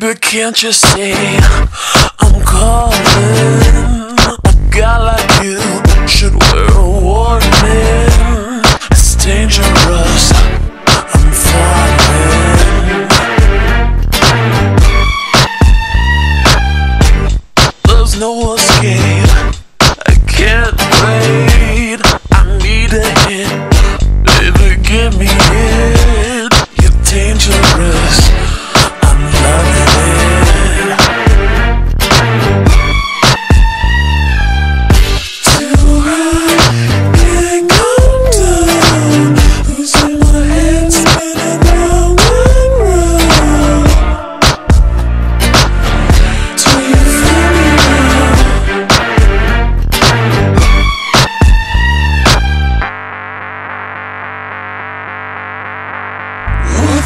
Baby, can't you see I'm calling? I got like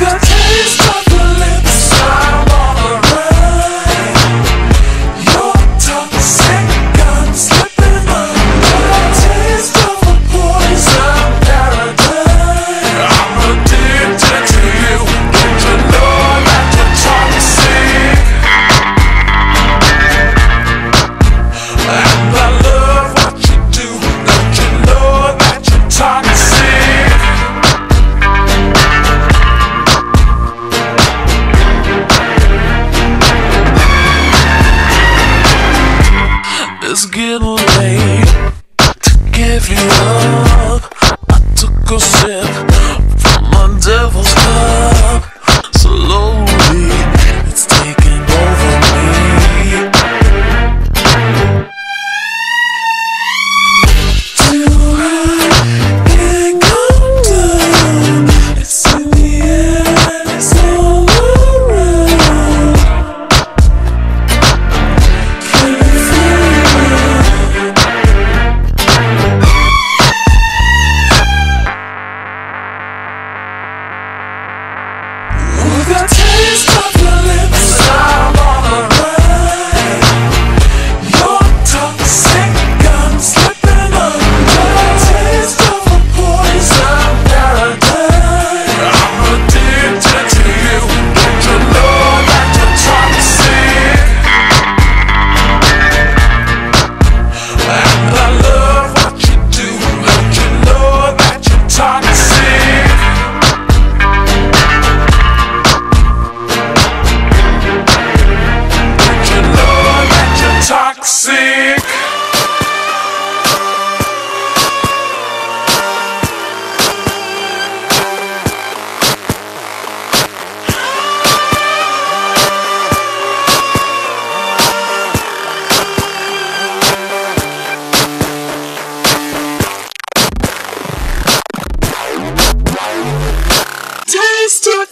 the taste I took a sip.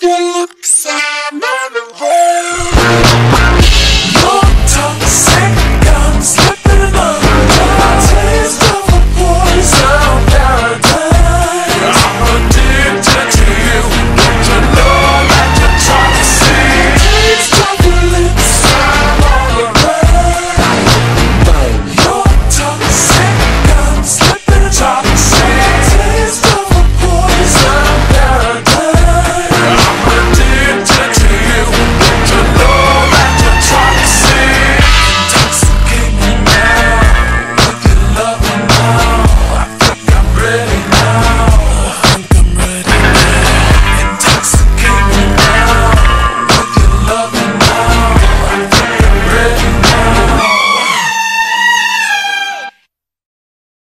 relaxar.